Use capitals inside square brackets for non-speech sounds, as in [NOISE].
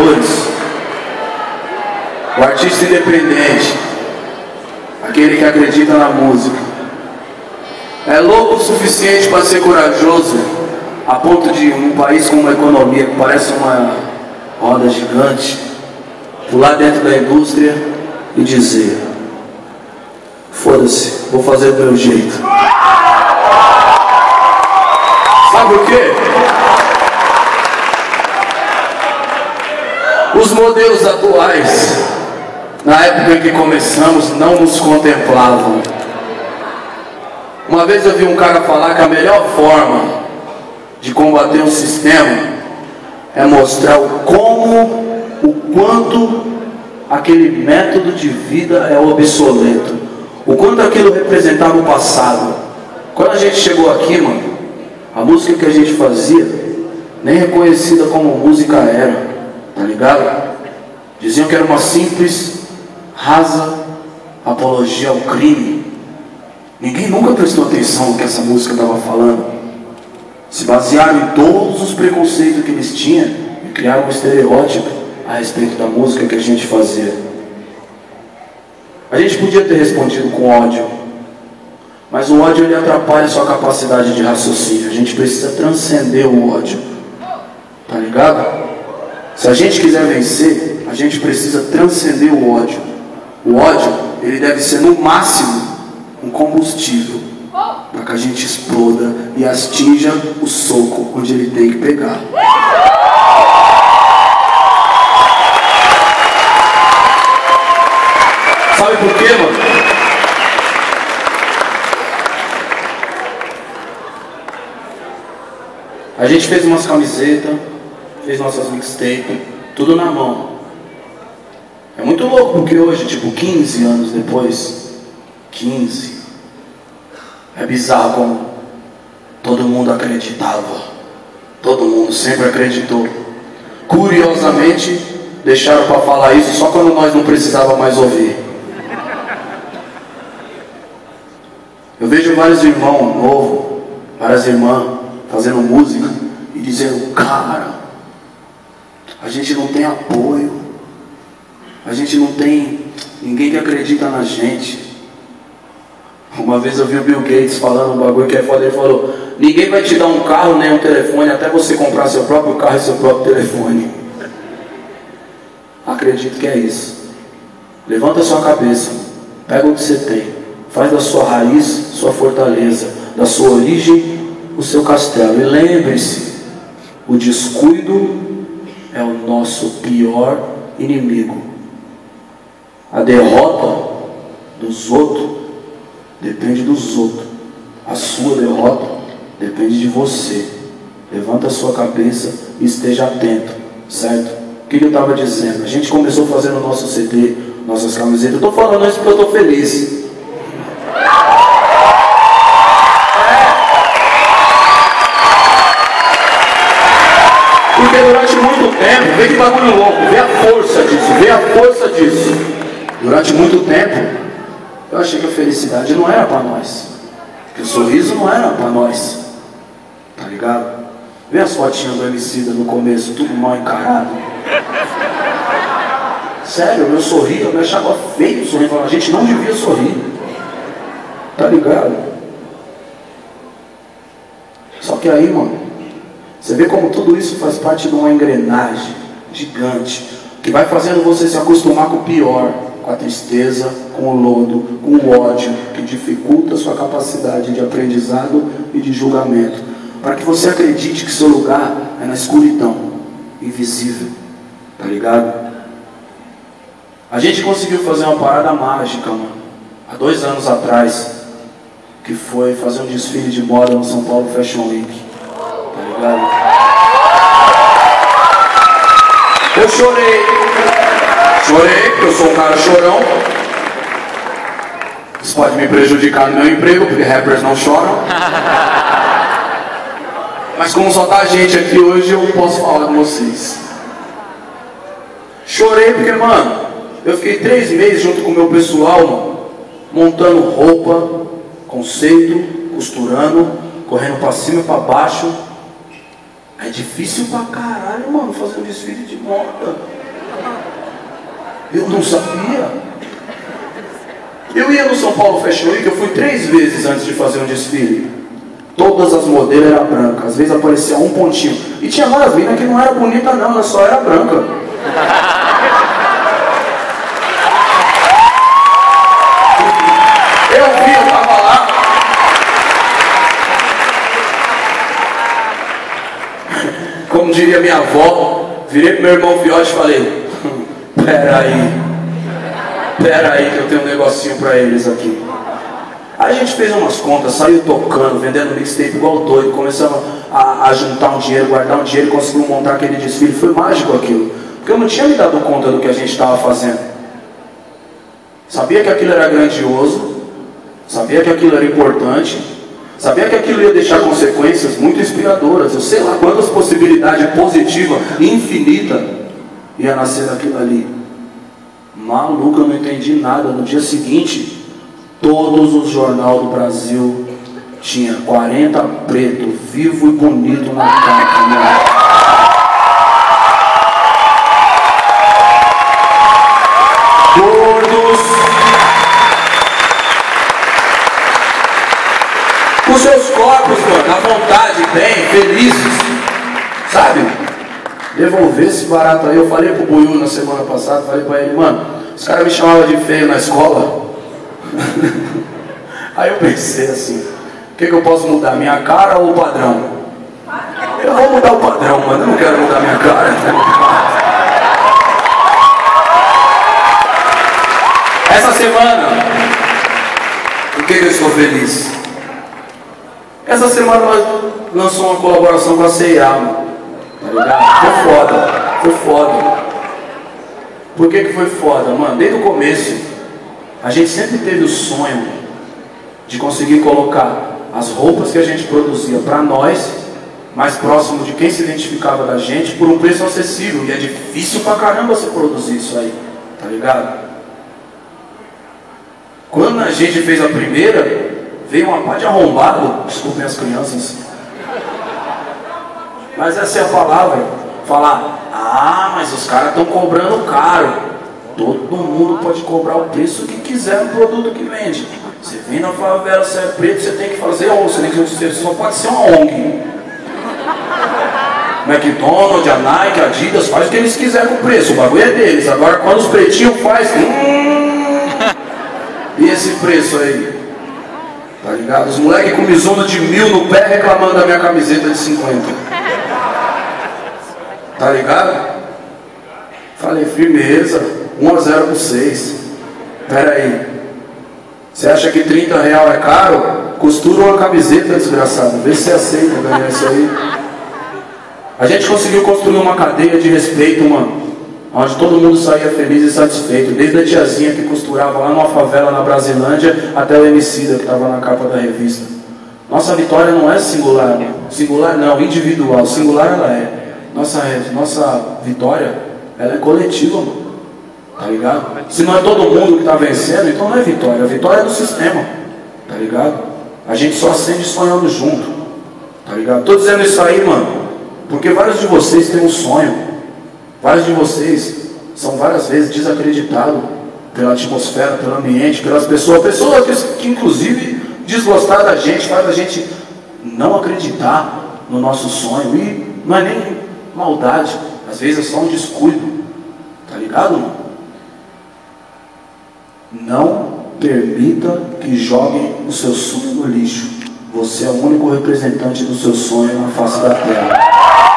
trabalhadores, o artista independente, aquele que acredita na música. É louco o suficiente para ser corajoso, a ponto de um país com uma economia que parece uma roda gigante, pular dentro da indústria e dizer: Foda-se, vou fazer do meu jeito. Sabe por quê? Os modelos atuais, na época em que começamos, não nos contemplavam. Uma vez eu vi um cara falar que a melhor forma de combater um sistema é mostrar o como, o quanto aquele método de vida é obsoleto, o quanto aquilo representava o passado. Quando a gente chegou aqui, mano, a música que a gente fazia, nem reconhecida como música era, tá ligado? Diziam que era uma simples, rasa apologia ao crime. Ninguém nunca prestou atenção no que essa música estava falando. Se basearam em todos os preconceitos que eles tinham e criaram um estereótipo a respeito da música que a gente fazia. A gente podia ter respondido com ódio, mas o ódio ele atrapalha sua capacidade de raciocínio. A gente precisa transcender o ódio. Tá ligado? Se a gente quiser vencer, a gente precisa transcender o ódio. O ódio, ele deve ser no máximo um combustível para que a gente exploda e atinja o soco onde ele tem que pegar. Sabe por quê, mano? A gente fez umas camisetas, fez nossas mixtapes, tudo na mão. É muito louco porque hoje, tipo, 15 anos depois, 15, é bizarro como todo mundo acreditava. Todo mundo sempre acreditou. Curiosamente, deixaram para falar isso só quando nós não precisava mais ouvir. Eu vejo vários irmãos novos, várias irmãs fazendo música e dizendo, cara, a gente não tem apoio, a gente não tem ninguém que acredita na gente. Uma vez eu vi o Bill Gates falando um bagulho que é foda, ele falou, ninguém vai te dar um carro nem um telefone até você comprar seu próprio carro e seu próprio telefone. Acredito que é isso. Levanta sua cabeça, pega o que você tem, faz da sua raiz sua fortaleza, da sua origem o seu castelo. E lembre-se, o descuido é o nosso pior inimigo. A derrota dos outros depende dos outros. A sua derrota depende de você. Levanta a sua cabeça e esteja atento, certo? O que eu estava dizendo? A gente começou fazendo o nosso CD, nossas camisetas. Eu estou falando isso porque eu estou feliz. Tempo, vê que bagulho louco, vê a força disso, vê a força disso. Durante muito tempo, eu achei que a felicidade não era para nós. Que o sorriso não era para nós. Tá ligado? Vê as fotinhas do Emicida no começo, tudo mal encarado. Sério, eu sorri, eu me achava feio sorrir. A gente não devia sorrir. Tá ligado? Só que aí, mano, você vê como tudo isso faz parte de uma engrenagem gigante que vai fazendo você se acostumar com o pior, com a tristeza, com o lodo, com o ódio, que dificulta a sua capacidade de aprendizado e de julgamento, para que você acredite que seu lugar é na escuridão, invisível, tá ligado? A gente conseguiu fazer uma parada mágica, mano, há dois anos atrás, que foi fazer um desfile de moda no São Paulo Fashion Week, Eu chorei, chorei, porque eu sou um cara chorão. Isso pode me prejudicar no meu emprego, porque rappers não choram. [LAUGHS] Mas como só tá gente aqui hoje, eu posso falar com vocês. Chorei porque, mano, eu fiquei três meses junto com o meu pessoal, mano, montando roupa, conceito, costurando, correndo para cima e para baixo. É difícil pra caralho, mano, fazer um desfile de moda. Eu não sabia. Eu ia no São Paulo Fashion Week, eu fui três vezes antes de fazer um desfile. Todas as modelos eram brancas, às vezes aparecia um pontinho. E tinha meninas que não era bonita não, ela só era branca. [LAUGHS] Eu vi, eu tava lá. Como diria minha avó, virei pro meu irmão Fiote e falei, peraí, peraí que eu tenho um negocinho pra eles aqui. Aí a gente fez umas contas, saiu tocando, vendendo mixtape igual doido, começamos a, a, juntar um dinheiro, guardar um dinheiro, conseguimos montar aquele desfile. Foi mágico aquilo. Porque eu não tinha me dado conta do que a gente estava fazendo. Sabia que aquilo era grandioso, sabia que aquilo era importante, sabia que aquilo ia deixar consequências muito inspiradoras. Eu sei lá quantas possibilidades positivas, infinita, ia nascer daquilo ali. Maluco, eu não entendi nada. No dia seguinte, Todos os jornais do Brasil tinha 40 preto, vivo e bonito na capa. Bem, felizes. Sabe? Devolver esse barato aí. Eu falei pro Buiu na semana passada, falei pra ele, mano, os caras me chamavam de feio na escola. [LAUGHS] Aí eu pensei assim, o que, que eu posso mudar? Minha cara ou o padrão? Eu vou mudar o padrão, mano. Eu não quero mudar minha cara. [LAUGHS] Essa semana, por que, eu estou feliz? Essa semana nós lançou uma colaboração com a CIA, tá ligado? Foi foda, foi foda. Por que, que foi foda, mano? Desde o começo, a gente sempre teve o sonho de conseguir colocar as roupas que a gente produzia para nós, mais próximo de quem se identificava da gente, por um preço acessível. E é difícil pra caramba você produzir isso aí, tá ligado? Quando a gente fez a primeira, veio uma pá de arrombado, desculpem as crianças. Mas essa é a palavra, falar, ah, mas os caras estão cobrando caro. Todo mundo pode cobrar o preço que quiser no produto que vende. Você vem na favela, você é preto, você tem que fazer você, tem que, você só pode ser uma ONG. McDonald's, a Nike, a Adidas, faz o que eles quiserem com o preço, o bagulho é deles. Agora quando os pretinhos faz, hum, e esse preço aí? Tá ligado? Os moleques com mizuno de mil no pé reclamando da minha camiseta de 50. Tá ligado? Falei, firmeza. 1 a 0 para 6. Pera aí. Você acha que 30 real é caro? Costura uma camiseta, desgraçado. Vê se você aceita ganhar isso aí. A gente conseguiu construir uma cadeia de respeito, mano. Onde todo mundo saía feliz e satisfeito. Desde a tiazinha que costurava lá numa favela na Brasilândia até o Emicida que estava na capa da revista. Nossa vitória não é singular. Singular não, individual. Singular ela é. Nossa, nossa vitória, ela é coletiva, mano. Tá ligado? Se não é todo mundo que está vencendo, então não é vitória. A vitória é do sistema. Tá ligado? A gente só acende sonhando junto. Tá ligado? Tô dizendo isso aí, mano. Porque vários de vocês têm um sonho. Vários de vocês são várias vezes desacreditados pela atmosfera, pelo ambiente, pelas pessoas. Pessoas que, inclusive desgostar da gente, faz a gente não acreditar no nosso sonho. E não é nem maldade. Às vezes é só um descuido. Tá ligado, mano? Não permita que joguem o seu sonho no lixo. Você é o único representante do seu sonho na face da terra.